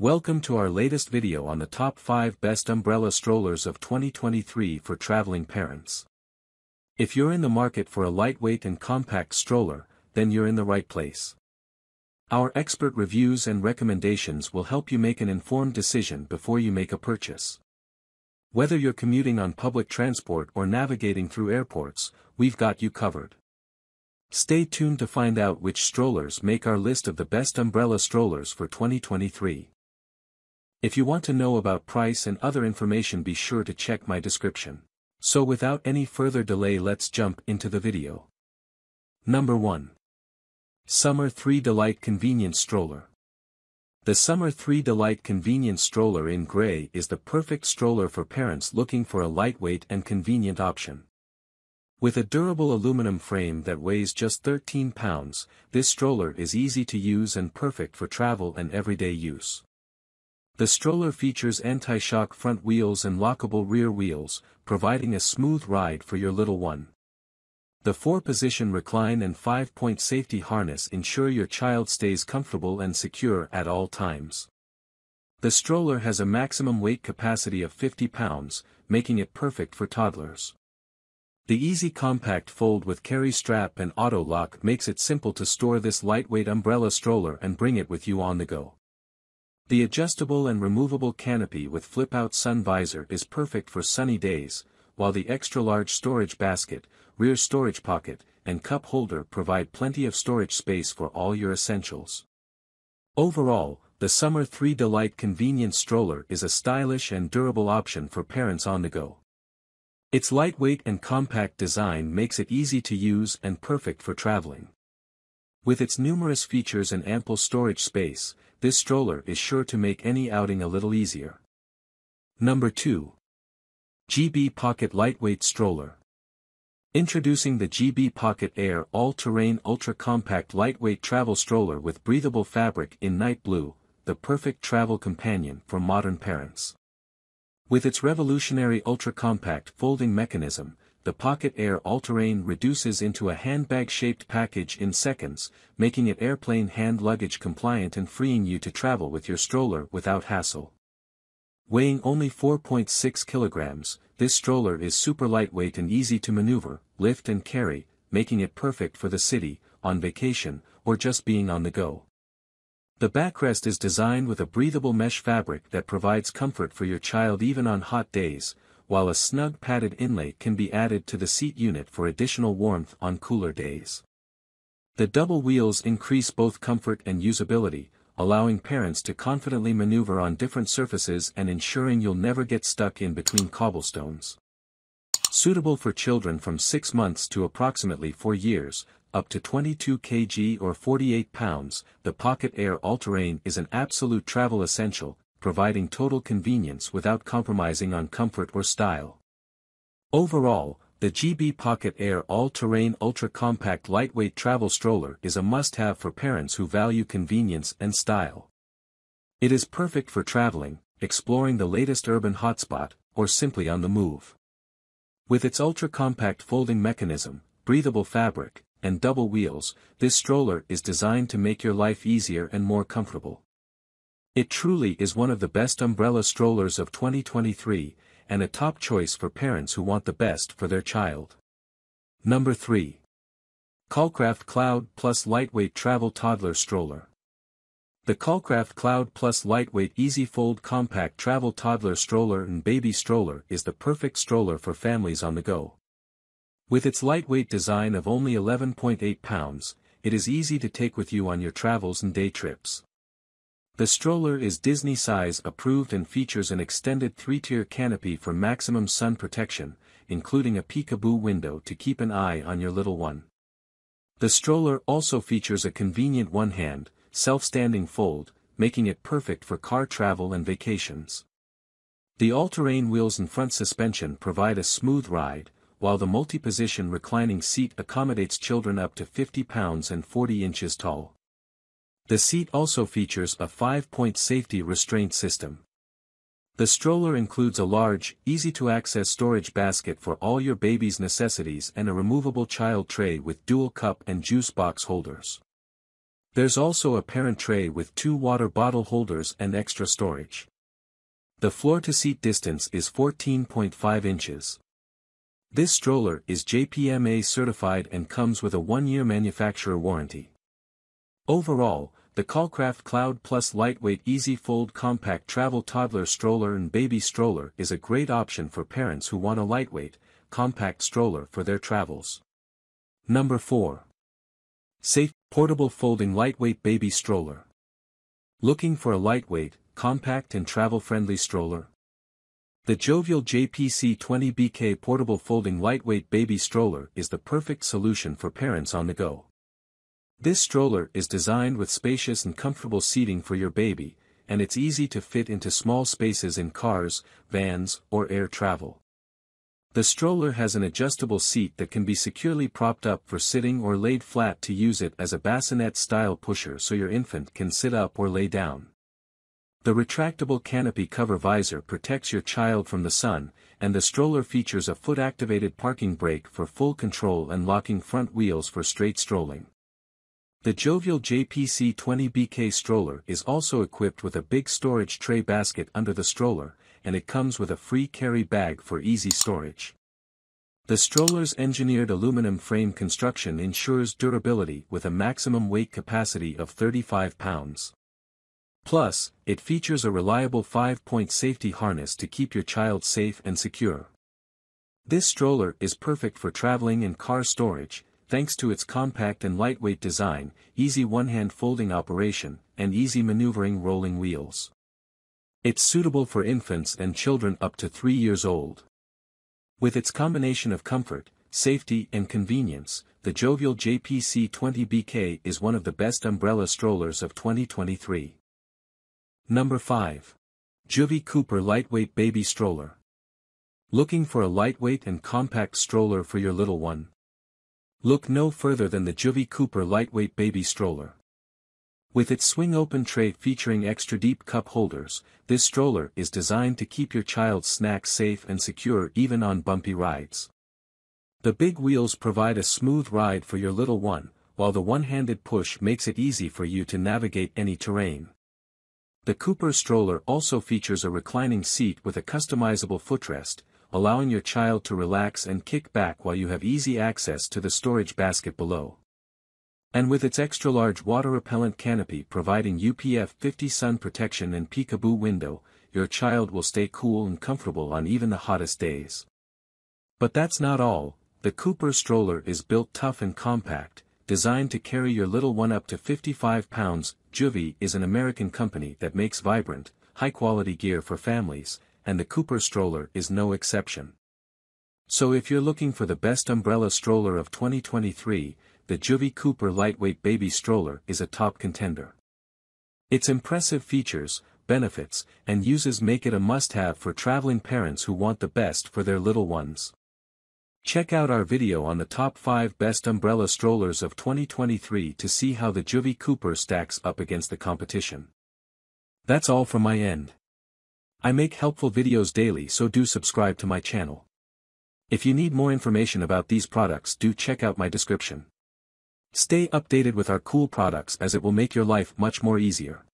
Welcome to our latest video on the top 5 best umbrella strollers of 2023 for traveling parents. If you're in the market for a lightweight and compact stroller, then you're in the right place. Our expert reviews and recommendations will help you make an informed decision before you make a purchase. Whether you're commuting on public transport or navigating through airports, we've got you covered. Stay tuned to find out which strollers make our list of the best umbrella strollers for 2023. If you want to know about price and other information be sure to check my description. So without any further delay let's jump into the video. Number 1. Summer 3Dlite Convenience Stroller. The Summer 3Dlite Convenience Stroller in gray is the perfect stroller for parents looking for a lightweight and convenient option. With a durable aluminum frame that weighs just 13 pounds, this stroller is easy to use and perfect for travel and everyday use. The stroller features anti-shock front wheels and lockable rear wheels, providing a smooth ride for your little one. The 4-position recline and 5-point safety harness ensure your child stays comfortable and secure at all times. The stroller has a maximum weight capacity of 50 pounds, making it perfect for toddlers. The easy compact fold with carry strap and auto lock makes it simple to store this lightweight umbrella stroller and bring it with you on the go. The adjustable and removable canopy with flip-out sun visor is perfect for sunny days, while the extra-large storage basket, rear storage pocket, and cup holder provide plenty of storage space for all your essentials. Overall, the Summer 3Dlite convenience stroller is a stylish and durable option for parents on the go. Its lightweight and compact design makes it easy to use and perfect for traveling. With its numerous features and ample storage space, this stroller is sure to make any outing a little easier. Number 2. GB Pockit Lightweight Stroller. Introducing the GB Pockit Air All-Terrain Ultra-Compact Lightweight Travel Stroller with breathable fabric in night blue, the perfect travel companion for modern parents. With its revolutionary ultra-compact folding mechanism, the Pockit Air All-Terrain reduces into a handbag-shaped package in seconds, making it airplane hand luggage compliant and freeing you to travel with your stroller without hassle. Weighing only 4.6 kilograms, this stroller is super lightweight and easy to maneuver, lift and carry, making it perfect for the city, on vacation, or just being on the go. The backrest is designed with a breathable mesh fabric that provides comfort for your child even on hot days, while a snug padded inlay can be added to the seat unit for additional warmth on cooler days. The double wheels increase both comfort and usability, allowing parents to confidently maneuver on different surfaces and ensuring you'll never get stuck in between cobblestones. Suitable for children from 6 months to approximately 4 years, up to 22 kg or 48 pounds, the Pockit Air All-Terrain is an absolute travel essential, providing total convenience without compromising on comfort or style. Overall, the GB Pockit Air All-Terrain Ultra-Compact Lightweight Travel Stroller is a must-have for parents who value convenience and style. It is perfect for traveling, exploring the latest urban hotspot, or simply on the move. With its ultra-compact folding mechanism, breathable fabric, and double wheels, this stroller is designed to make your life easier and more comfortable. It truly is one of the best umbrella strollers of 2023, and a top choice for parents who want the best for their child. Number 3. Kolcraft Cloud Plus Lightweight Travel Toddler Stroller. The Kolcraft Cloud Plus Lightweight Easy Fold Compact Travel Toddler Stroller and Baby Stroller is the perfect stroller for families on the go. With its lightweight design of only 11.8 pounds, it is easy to take with you on your travels and day trips. The stroller is Disney size approved and features an extended three-tier canopy for maximum sun protection, including a peekaboo window to keep an eye on your little one. The stroller also features a convenient one-hand, self-standing fold, making it perfect for car travel and vacations. The all-terrain wheels and front suspension provide a smooth ride, while the multi-position reclining seat accommodates children up to 50 pounds and 40 inches tall. The seat also features a 5-point safety restraint system. The stroller includes a large, easy-to-access storage basket for all your baby's necessities and a removable child tray with dual cup and juice box holders. There's also a parent tray with two water bottle holders and extra storage. The floor-to-seat distance is 14.5 inches. This stroller is JPMA certified and comes with a one-year manufacturer warranty. Overall, the Kolcraft Cloud Plus Lightweight Easy Fold Compact Travel Toddler Stroller and Baby Stroller is a great option for parents who want a lightweight, compact stroller for their travels. Number 4. Safe, Portable Folding Lightweight Baby Stroller. Looking for a lightweight, compact and travel-friendly stroller? The jovial JPC 20BK Portable Folding Lightweight Baby Stroller is the perfect solution for parents on the go. This stroller is designed with spacious and comfortable seating for your baby, and it's easy to fit into small spaces in cars, vans, or air travel. The stroller has an adjustable seat that can be securely propped up for sitting or laid flat to use it as a bassinet-style pusher so your infant can sit up or lay down. The retractable canopy cover visor protects your child from the sun, and the stroller features a foot-activated parking brake for full control and locking front wheels for straight strolling. The jovial JPC 20BK stroller is also equipped with a big storage tray basket under the stroller, and it comes with a free carry bag for easy storage. The stroller's engineered aluminum frame construction ensures durability with a maximum weight capacity of 35 pounds. Plus, it features a reliable 5-point safety harness to keep your child safe and secure. This stroller is perfect for traveling and car storage, thanks to its compact and lightweight design, easy one-hand folding operation, and easy maneuvering rolling wheels. It's suitable for infants and children up to 3 years old. With its combination of comfort, safety and convenience, the jovial JPC 20BK is one of the best umbrella strollers of 2023. Number 5. Joovy Kooper Lightweight Baby Stroller. Looking for a lightweight and compact stroller for your little one? Look no further than the Joovy Kooper lightweight baby stroller. With its swing-open tray featuring extra deep cup holders, this stroller is designed to keep your child's snacks safe and secure even on bumpy rides. The big wheels provide a smooth ride for your little one, while the one-handed push makes it easy for you to navigate any terrain. The Kooper stroller also features a reclining seat with a customizable footrest, allowing your child to relax and kick back while you have easy access to the storage basket below. And with its extra-large water-repellent canopy providing UPF 50 sun protection and peekaboo window, your child will stay cool and comfortable on even the hottest days. But that's not all, the Kooper stroller is built tough and compact, designed to carry your little one up to 55 pounds. Joovy is an American company that makes vibrant, high-quality gear for families, and the Kooper stroller is no exception. So if you're looking for the best umbrella stroller of 2023, the Joovy Kooper Lightweight Baby Stroller is a top contender. Its impressive features, benefits, and uses make it a must-have for traveling parents who want the best for their little ones. Check out our video on the top 5 best umbrella strollers of 2023 to see how the Joovy Kooper stacks up against the competition. That's all from my end. I make helpful videos daily so do subscribe to my channel. If you need more information about these products do check out my description. Stay updated with our cool products as it will make your life much more easier.